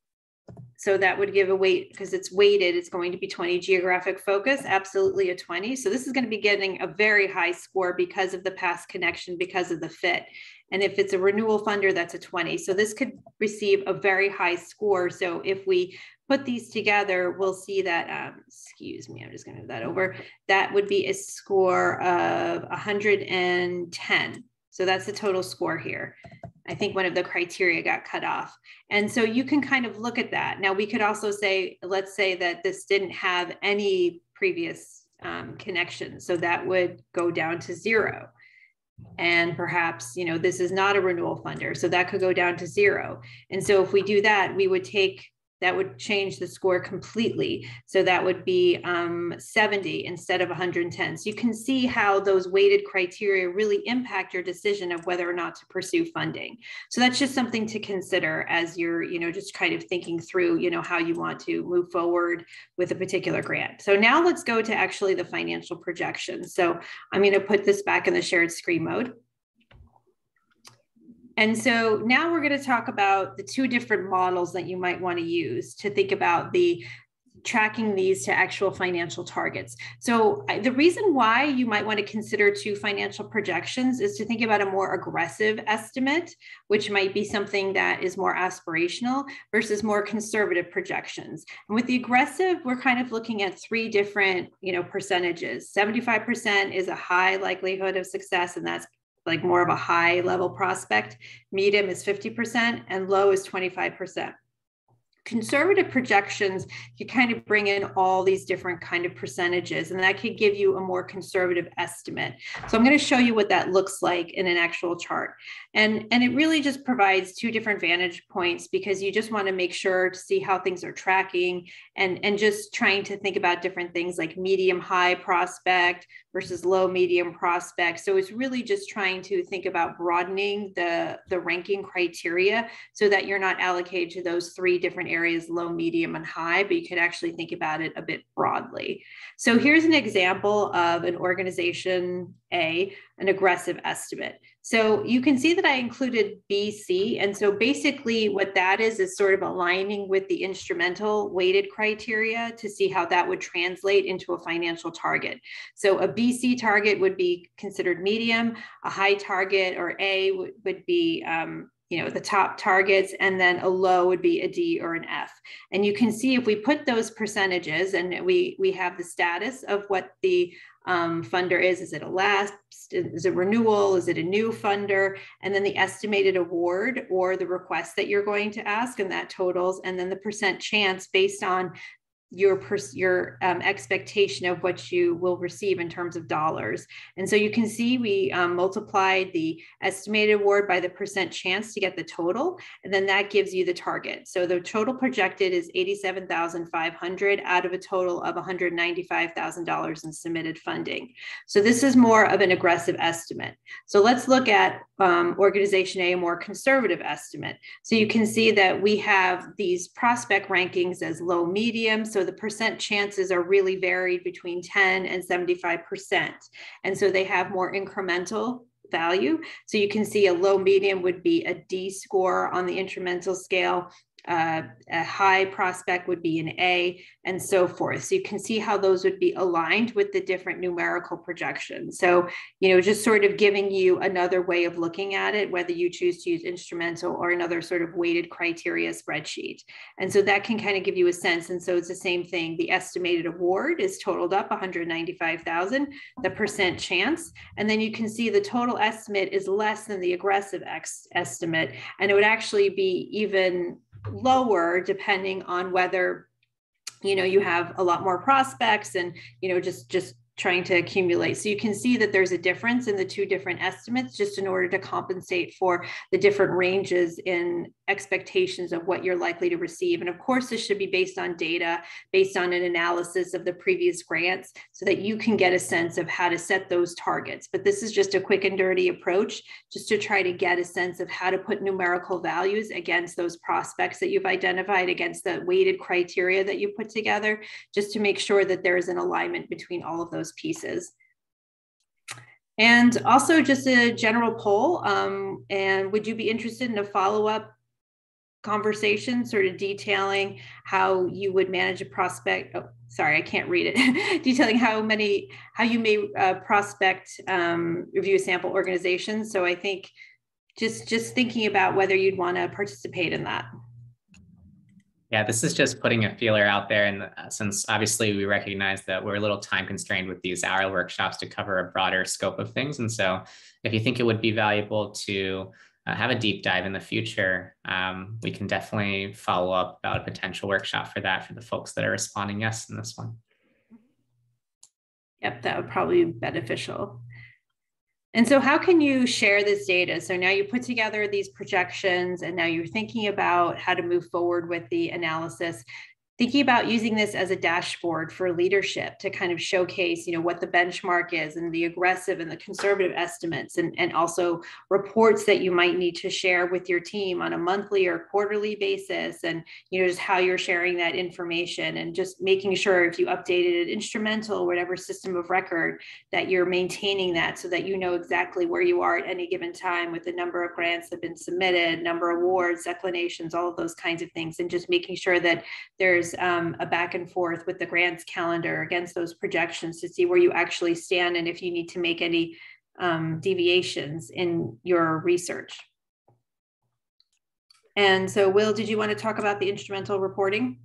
So that would give a weight because it's weighted, it's going to be 20 geographic focus, absolutely a 20. So this is going to be getting a very high score because of the past connection, because of the fit. And if it's a renewal funder, that's a 20. So this could receive a very high score. So if we put these together, we'll see that, um, excuse me, I'm just gonna move that over. That would be a score of 110. So that's the total score here. I think one of the criteria got cut off. And so you can kind of look at that. Now we could also say, let's say that this didn't have any previous um, connection. So that would go down to zero. And perhaps, you know, this is not a renewal funder. So that could go down to zero. And so if we do that, we would take that would change the score completely. So that would be um, 70 instead of 110. So you can see how those weighted criteria really impact your decision of whether or not to pursue funding. So that's just something to consider as you're, you know, just kind of thinking through, you know, how you want to move forward with a particular grant. So now let's go to actually the financial projection. So I'm going to put this back in the shared screen mode. And so now we're going to talk about the two different models that you might want to use to think about the tracking these to actual financial targets. So the reason why you might want to consider two financial projections is to think about a more aggressive estimate, which might be something that is more aspirational versus more conservative projections. And with the aggressive, we're kind of looking at three different, you know, percentages. 75% is a high likelihood of success and that's like more of a high level prospect. Medium is 50% and low is 25% conservative projections you kind of bring in all these different kind of percentages and that could give you a more conservative estimate. So i'm going to show you what that looks like in an actual chart. And and it really just provides two different vantage points because you just want to make sure to see how things are tracking and and just trying to think about different things like medium high prospect versus low medium prospect. So it's really just trying to think about broadening the the ranking criteria so that you're not allocated to those three different areas low, medium, and high, but you could actually think about it a bit broadly. So here's an example of an organization A, an aggressive estimate. So you can see that I included BC. And so basically, what that is is sort of aligning with the Instrumentl weighted criteria to see how that would translate into a financial target. So a BC target would be considered medium, a high target or A would, would be um, you know, the top targets, and then a low would be a D or an F. And you can see if we put those percentages and we, we have the status of what the um, funder is. Is it a last? Is it renewal? Is it a new funder? And then the estimated award or the request that you're going to ask, and that totals, and then the percent chance based on your pers- your um, expectation of what you will receive in terms of dollars. And so you can see we um, multiplied the estimated award by the percent chance to get the total, and then that gives you the target. So the total projected is 87,500 out of a total of $195,000 in submitted funding. So this is more of an aggressive estimate. So let's look at um, organization A, a more conservative estimate. So you can see that we have these prospect rankings as low medium. So the percent chances are really varied between 10 and 75%. And so they have more incremental value. So you can see a low medium would be a D score on the incremental scale uh, a high prospect would be an A, and so forth. So you can see how those would be aligned with the different numerical projections. So, you know, just sort of giving you another way of looking at it, whether you choose to use Instrumentl or another sort of weighted criteria spreadsheet. And so that can kind of give you a sense. And so it's the same thing. The estimated award is totaled up 195,000, the percent chance. And then you can see the total estimate is less than the aggressive X estimate. And it would actually be even lower depending on whether you know you have a lot more prospects and you know just just trying to accumulate. So you can see that there's a difference in the two different estimates just in order to compensate for the different ranges in expectations of what you're likely to receive. And of course, this should be based on data, based on an analysis of the previous grants so that you can get a sense of how to set those targets. But this is just a quick and dirty approach just to try to get a sense of how to put numerical values against those prospects that you've identified, against the weighted criteria that you put together, just to make sure that there is an alignment between all of those those pieces. And also just a general poll. Um, and would you be interested in a follow-up conversation, sort of detailing how you would manage a prospect? Oh, sorry, I can't read it. detailing how many, how you may uh, prospect um, review a sample organizations. So I think just just thinking about whether you'd want to participate in that. Yeah, this is just putting a feeler out there. And uh, since obviously we recognize that we're a little time constrained with these hour workshops to cover a broader scope of things. And so if you think it would be valuable to uh, have a deep dive in the future, um, we can definitely follow up about a potential workshop for that for the folks that are responding yes in this one. Yep, that would probably be beneficial. And so, how can you share this data? So, now you put together these projections, and now you're thinking about how to move forward with the analysis thinking about using this as a dashboard for leadership to kind of showcase you know what the benchmark is and the aggressive and the conservative estimates and, and also reports that you might need to share with your team on a monthly or quarterly basis and you know just how you're sharing that information and just making sure if you updated an Instrumentl whatever system of record that you're maintaining that so that you know exactly where you are at any given time with the number of grants that have been submitted number of awards declinations all of those kinds of things and just making sure that there's um, a back and forth with the grants calendar against those projections to see where you actually stand and if you need to make any um, deviations in your research. And so, Will, did you want to talk about the Instrumentl reporting?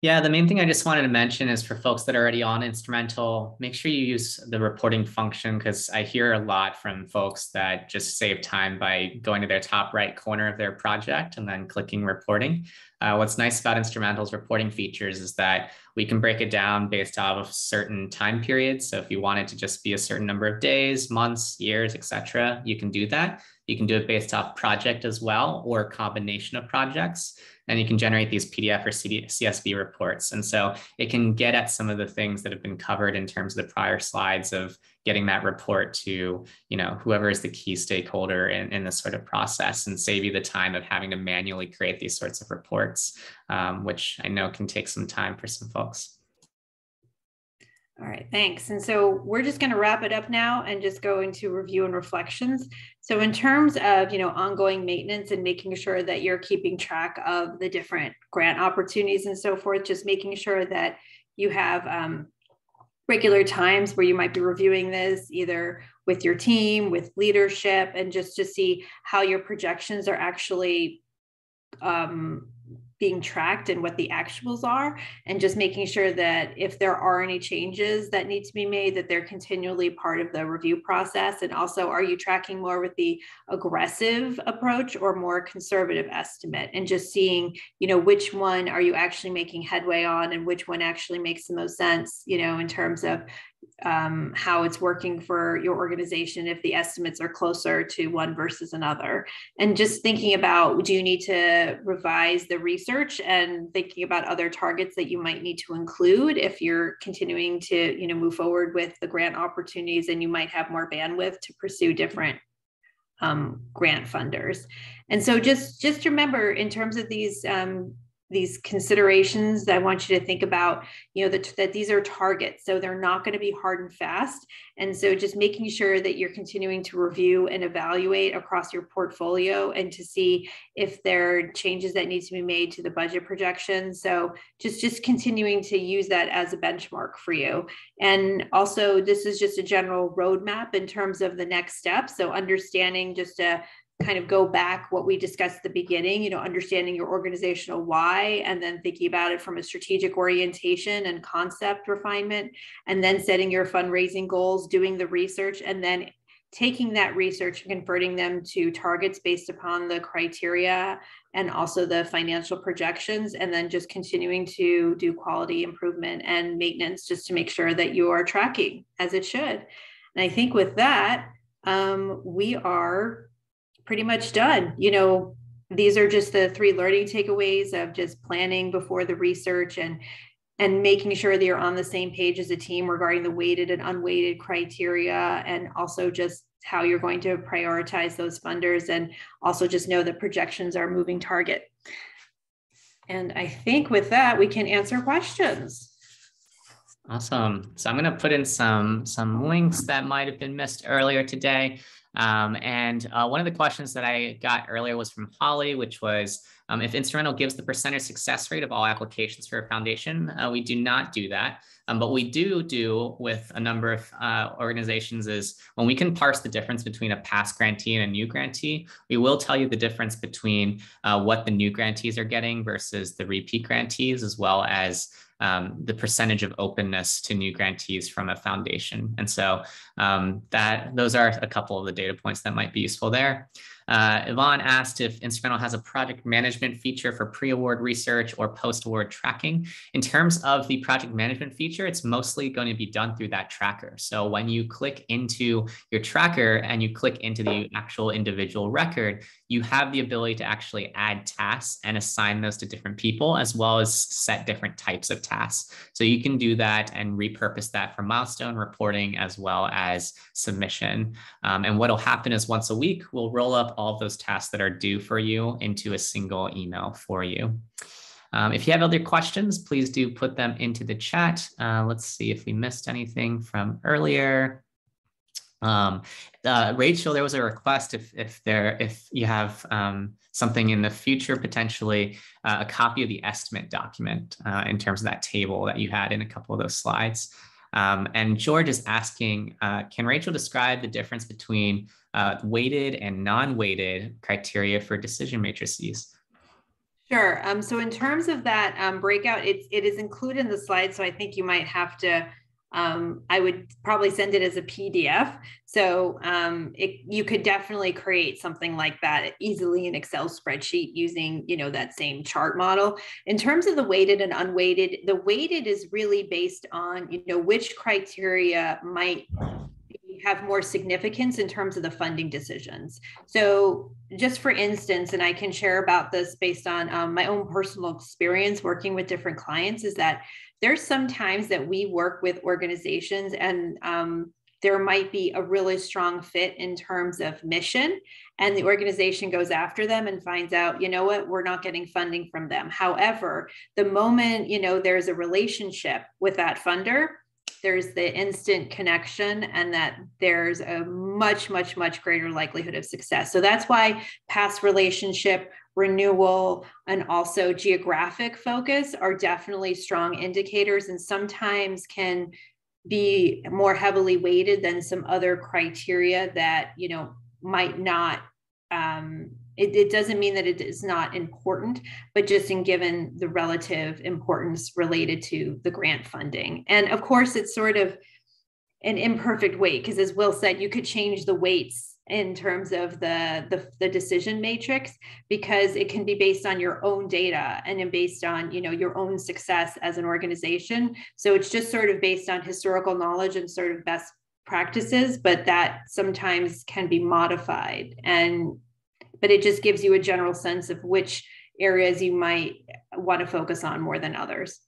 Yeah, the main thing I just wanted to mention is for folks that are already on Instrumentl, make sure you use the reporting function because I hear a lot from folks that just save time by going to their top right corner of their project and then clicking reporting. Uh, what's nice about Instrumentl's reporting features is that we can break it down based off of certain time periods. So if you want it to just be a certain number of days, months, years, etc., you can do that. You can do it based off project as well or combination of projects and you can generate these PDF or CD, CSV reports. And so it can get at some of the things that have been covered in terms of the prior slides of getting that report to, you know, whoever is the key stakeholder in, in this sort of process and save you the time of having to manually create these sorts of reports, um, which I know can take some time for some folks. All right, thanks. And so we're just going to wrap it up now and just go into review and reflections. So in terms of, you know, ongoing maintenance and making sure that you're keeping track of the different grant opportunities and so forth, just making sure that you have um, regular times where you might be reviewing this either with your team, with leadership, and just to see how your projections are actually um, being tracked and what the actuals are and just making sure that if there are any changes that need to be made that they're continually part of the review process. And also are you tracking more with the aggressive approach or more conservative estimate? And just seeing you know which one are you actually making headway on and which one actually makes the most sense you know in terms of um, how it's working for your organization if the estimates are closer to one versus another. And just thinking about do you need to revise the research and thinking about other targets that you might need to include if you're continuing to you know move forward with the grant opportunities and you might have more bandwidth to pursue different um, grant funders? And so just just remember in terms of these um, these considerations that I want you to think about, you know, that, that these are targets. So they're not going to be hard and fast. And so just making sure that you're continuing to review and evaluate across your portfolio and to see if there are changes that need to be made to the budget projection. So just, just continuing to use that as a benchmark for you. And also this is just a general roadmap in terms of the next steps. So understanding just a kind of go back what we discussed at the beginning, you know, understanding your organizational why, and then thinking about it from a strategic orientation and concept refinement, and then setting your fundraising goals, doing the research, and then taking that research and converting them to targets based upon the criteria and also the financial projections, and then just continuing to do quality improvement and maintenance just to make sure that you are tracking as it should. And I think with that, um, we are pretty much done. You know, these are just the three learning takeaways of just planning before the research and and making sure that you're on the same page as a team regarding the weighted and unweighted criteria and also just how you're going to prioritize those funders and also just know that projections are moving target. And I think with that, we can answer questions. Awesome. So I'm going to put in some, some links that might have been missed earlier today. Um, and uh, one of the questions that I got earlier was from Holly, which was um, if Instrumentl gives the percentage success rate of all applications for a foundation, uh, we do not do that. Um, but we do do with a number of uh, organizations is when we can parse the difference between a past grantee and a new grantee, we will tell you the difference between uh, what the new grantees are getting versus the repeat grantees, as well as um, the percentage of openness to new grantees from a foundation. And so um, that those are a couple of the data points that might be useful there. Uh, Yvonne asked if Instrumentl has a project management feature for pre-award research or post-award tracking. In terms of the project management feature, it's mostly going to be done through that tracker. So when you click into your tracker and you click into the actual individual record, you have the ability to actually add tasks and assign those to different people, as well as set different types of tasks. So you can do that and repurpose that for milestone reporting as well as submission. Um, and what'll happen is once a week, we'll roll up all of those tasks that are due for you into a single email for you. Um, if you have other questions, please do put them into the chat. Uh, let's see if we missed anything from earlier. Um, uh, Rachel, there was a request if if there if you have um, something in the future, potentially uh, a copy of the estimate document uh, in terms of that table that you had in a couple of those slides. Um, and George is asking, uh, can Rachel describe the difference between uh, weighted and non-weighted criteria for decision matrices? Sure. Um, so in terms of that um, breakout, it's, it is included in the slide. So I think you might have to um, I would probably send it as a PDF. So um, it, you could definitely create something like that easily in Excel spreadsheet using, you know, that same chart model. In terms of the weighted and unweighted, the weighted is really based on, you know, which criteria might have more significance in terms of the funding decisions. So just for instance, and I can share about this based on um, my own personal experience working with different clients, is that there's some times that we work with organizations and um, there might be a really strong fit in terms of mission and the organization goes after them and finds out you know what? We're not getting funding from them. However the moment you know there's a relationship with that funder there's the instant connection and that there's a much much much greater likelihood of success. So that's why past relationship renewal and also geographic focus are definitely strong indicators and sometimes can be more heavily weighted than some other criteria that you know might not um, it, it, doesn't mean that it is not important but just in given the relative importance related to the grant funding. And of course it's sort of an imperfect weight because as will said you could change the weights in terms of the, the, the decision matrix because it can be based on your own data and based on you know your own success as an organization. So it's just sort of based on historical knowledge and sort of best practices but that sometimes can be modified. And but it just gives you a general sense of which areas you might want to focus on more than others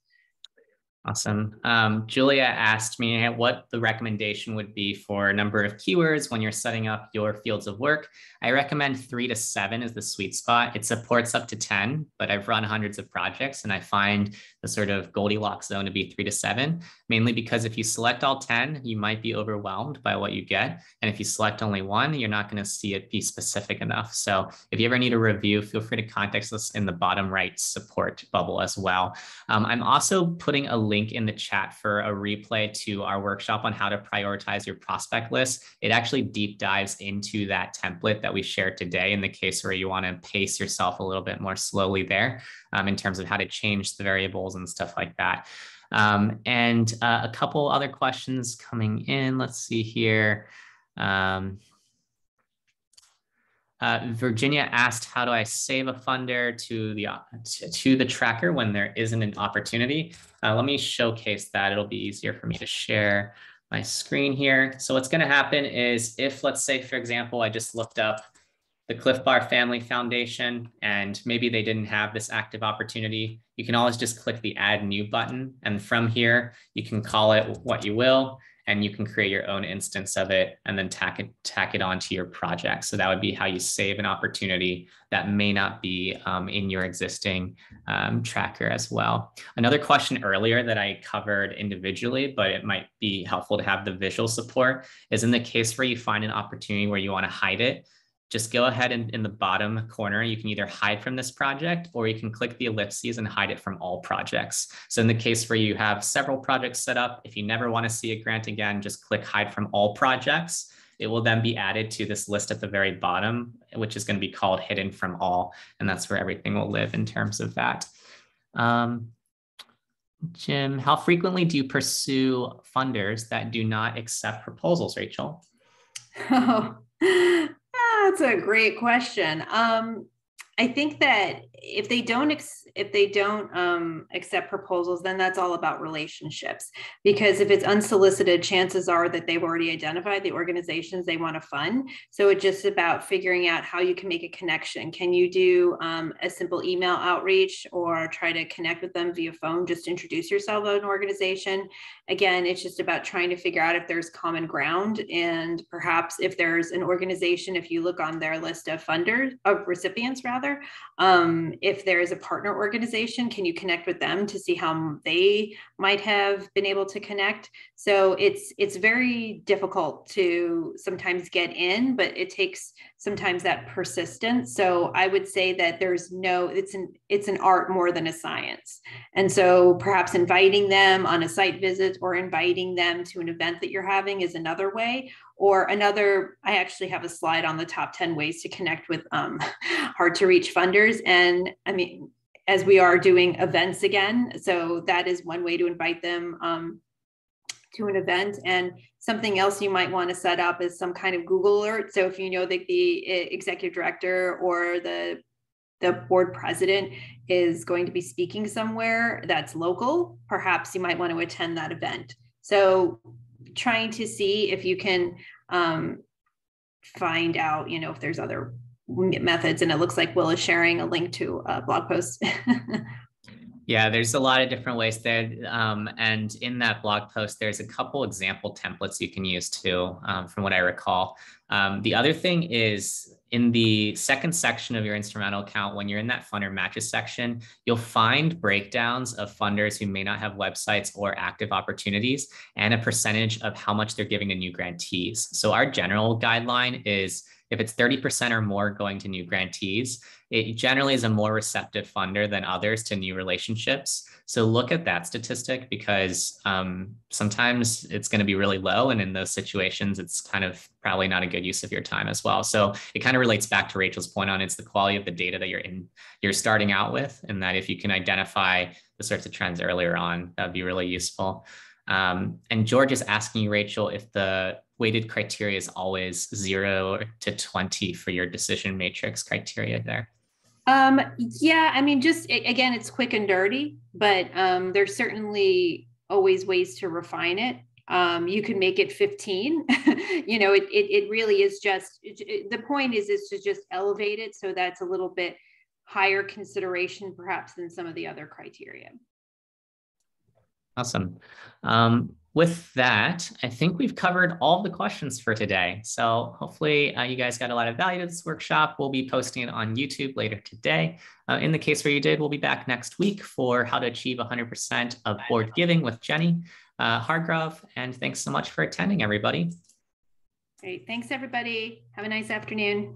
Awesome. Um, Julia asked me what the recommendation would be for a number of keywords when you're setting up your fields of work. I recommend three to seven is the sweet spot. It supports up to 10, but I've run hundreds of projects and I find the sort of Goldilocks zone to be three to seven, mainly because if you select all 10, you might be overwhelmed by what you get. And if you select only one, you're not going to see it be specific enough. So if you ever need a review, feel free to contact us in the bottom right support bubble as well. Um, I'm also putting a link in the chat for a replay to our workshop on how to prioritize your prospect list. It actually deep dives into that template that we shared today in the case where you want to pace yourself a little bit more slowly there um, in terms of how to change the variables and stuff like that. Um, and uh, a couple other questions coming in. Let's see here. Um, Uh, Virginia asked, how do I save a funder to the, to the tracker when there isn't an opportunity? Uh, let me showcase that. It'll be easier for me to share my screen here. So what's gonna happen is if, let's say, for example, I just looked up the Clif Bar Family Foundation, and maybe they didn't have this active opportunity, you can always just click the add new button. And from here, you can call it what you will, and you can create your own instance of it and then tack it, tack it onto your project. So that would be how you save an opportunity that may not be um, in your existing um, tracker as well. Another question earlier that I covered individually, but it might be helpful to have the visual support is in the case where you find an opportunity where you want to hide it, just go ahead and in the bottom corner, you can either hide from this project or you can click the ellipses and hide it from all projects. So in the case where you have several projects set up, if you never want to see a grant again, just click hide from all projects. It will then be added to this list at the very bottom, which is going to be called hidden from all. And that's where everything will live in terms of that. Um, Jim, how frequently do you pursue funders that do not accept proposals, Rachel? Oh, that's a great question. Um, I think that if they don't ex- if they don't um, accept proposals, then that's all about relationships. Because if it's unsolicited, chances are that they've already identified the organizations they want to fund. So it's just about figuring out how you can make a connection. Can you do um, a simple email outreach or try to connect with them via phone? Just introduce yourself to an organization. Again, it's just about trying to figure out if there's common ground and perhaps if there's an organization. If you look on their list of funders of recipients, rather. Um, if there is a partner organization, can you connect with them to see how they might have been able to connect? So it's it's very difficult to sometimes get in, but it takes sometimes that persistence. So I would say that there's no it's an it's an art more than a science. And so perhaps inviting them on a site visit or inviting them to an event that you're having is another way or another i actually have a slide on the top 10 ways to connect with um, hard to reach funders and i mean as we are doing events again so that is one way to invite them um, to an event and something else you might want to set up is some kind of google alert so if you know that the executive director or the the board president is going to be speaking somewhere that's local perhaps you might want to attend that event so trying to see if you can um, find out, you know, if there's other methods. And it looks like Will is sharing a link to a blog post. yeah, there's a lot of different ways there. Um, and in that blog post, there's a couple example templates you can use too, um, from what I recall. Um, the other thing is in the second section of your Instrumentl account, when you're in that funder matches section, you'll find breakdowns of funders who may not have websites or active opportunities and a percentage of how much they're giving to new grantees. So our general guideline is if it's 30% or more going to new grantees, it generally is a more receptive funder than others to new relationships. So look at that statistic because um, sometimes it's going to be really low. And in those situations, it's kind of probably not a good use of your time as well. So it kind of relates back to Rachel's point on it's the quality of the data that you're in, you're starting out with. And that if you can identify the sorts of trends earlier on, that'd be really useful. Um, and George is asking Rachel, if the weighted criteria is always zero to 20 for your decision matrix criteria there. Um, yeah, I mean, just again, it's quick and dirty, but um, there's certainly always ways to refine it. Um, you can make it 15. you know, it, it, it really is just it, the point is is to just elevate it so that's a little bit higher consideration perhaps than some of the other criteria. Awesome. Um, with that, I think we've covered all the questions for today. So hopefully uh, you guys got a lot of value to this workshop. We'll be posting it on YouTube later today. Uh, in the case where you did, we'll be back next week for how to achieve 100% of board giving with Jenny uh, Hargrove. And thanks so much for attending, everybody. Great. Thanks, everybody. Have a nice afternoon.